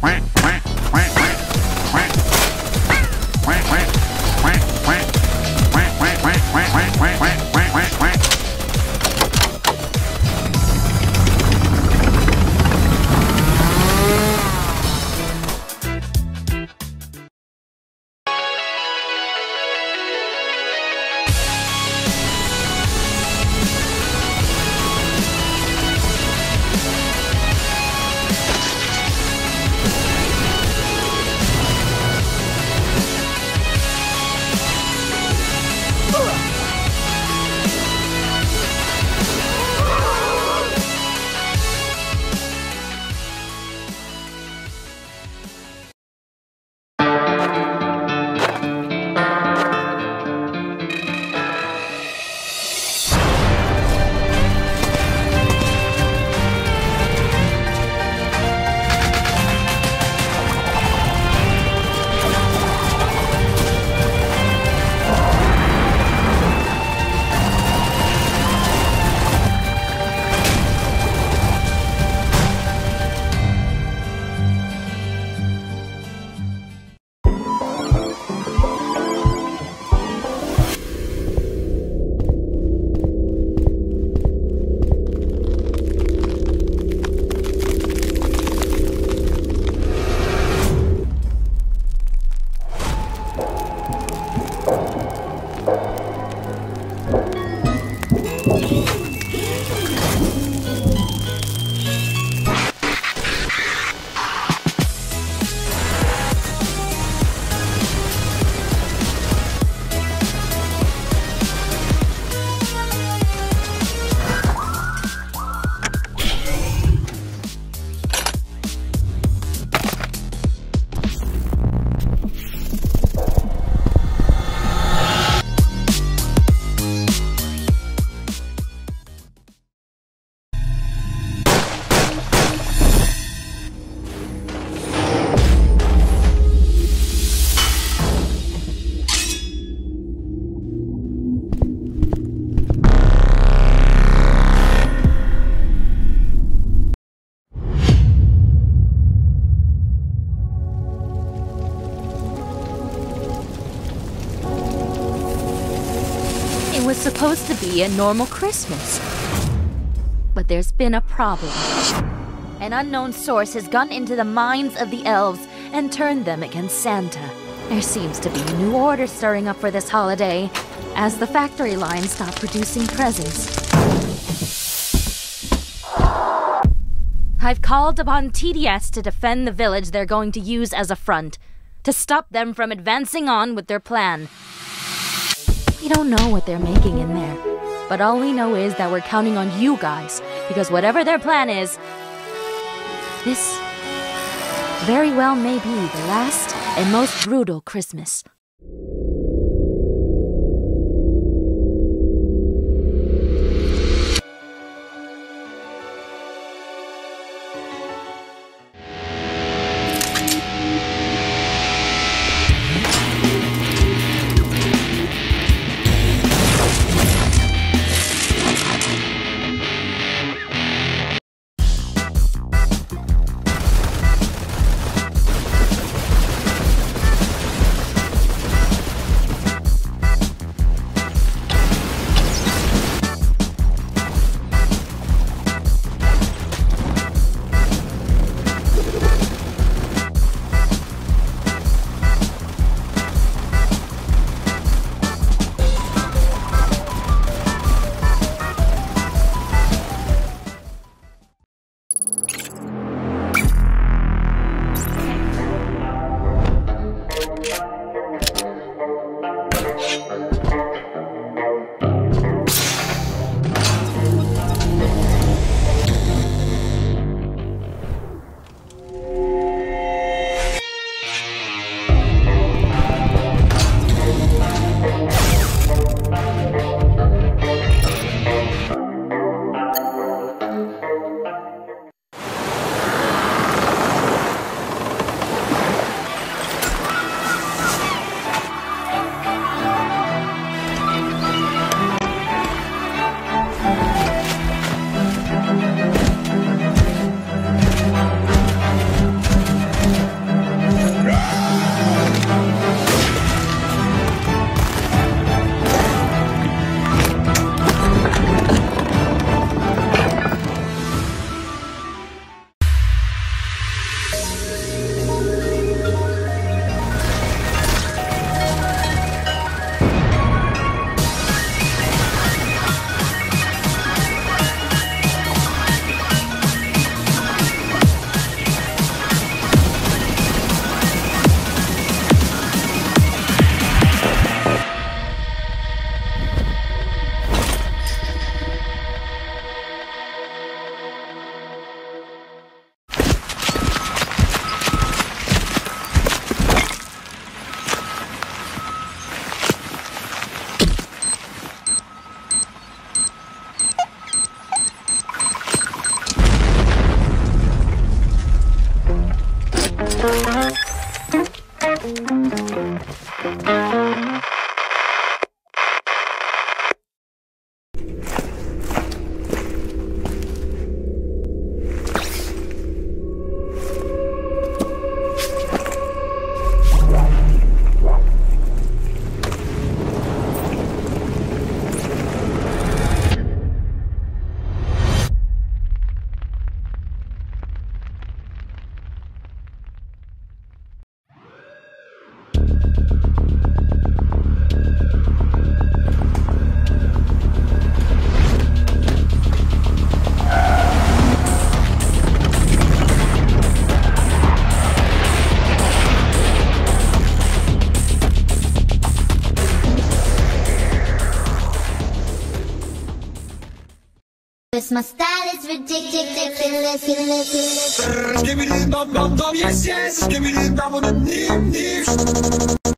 Quack. A normal Christmas. But there's been a problem. An unknown source has gone into the minds of the elves and turned them against Santa. There seems to be a new order stirring up for this holiday, as the factory lines stop producing presents. I've called upon TDS to defend the village they're going to use as a front, to stop them from advancing on with their plan. We don't know what they're making in there, but all we know is that we're counting on you guys, because whatever their plan is, this very well may be the last and most brutal Christmas. My style is ridiculous. Give me the bum bum bum, yes yes. Give me the bum bum nim nim.